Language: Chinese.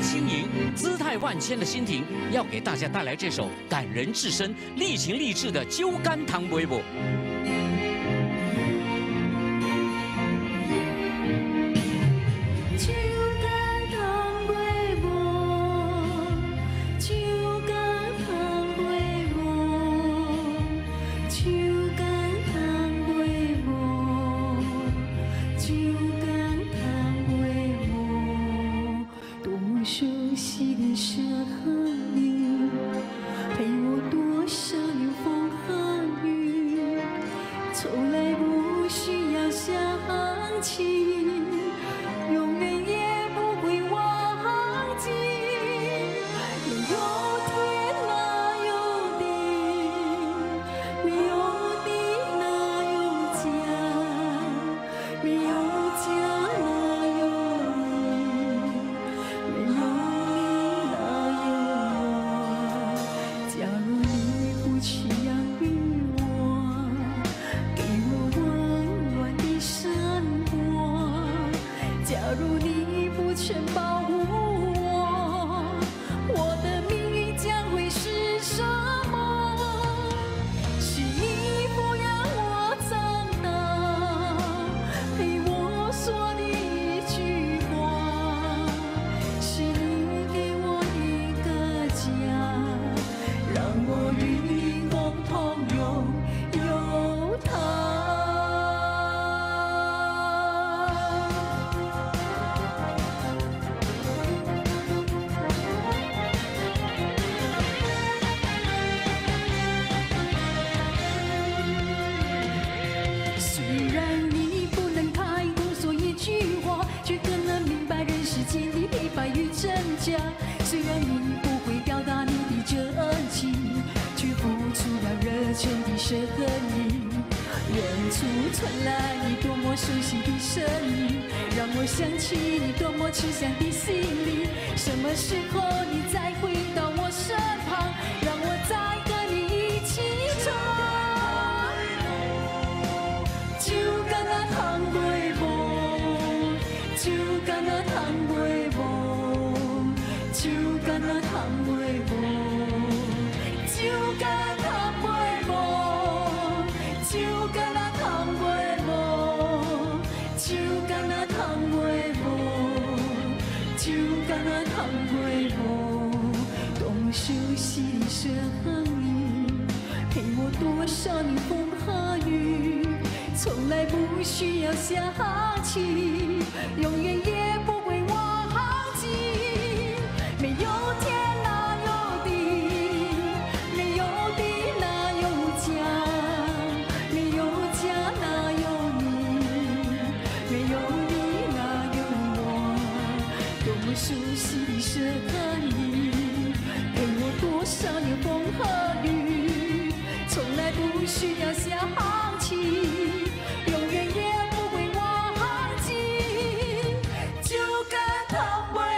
轻盈、姿态万千的心婷，要给大家带来这首感人至深、励情励志的《秋干倘卖无》。的雪和你。远处传来你多么熟悉的声音，让我想起你多么慈祥的心灵。什么时候你再回到我身旁，让我再和你一起唱？就干那糖杯梦，就干那糖杯梦。酒干那倘卖着你陪我多少年风和雨从来不需要想起永远也不会忘记。没有天哪有地没有地哪有家没有家哪有你没有你哪有我。多么熟悉 somewhere.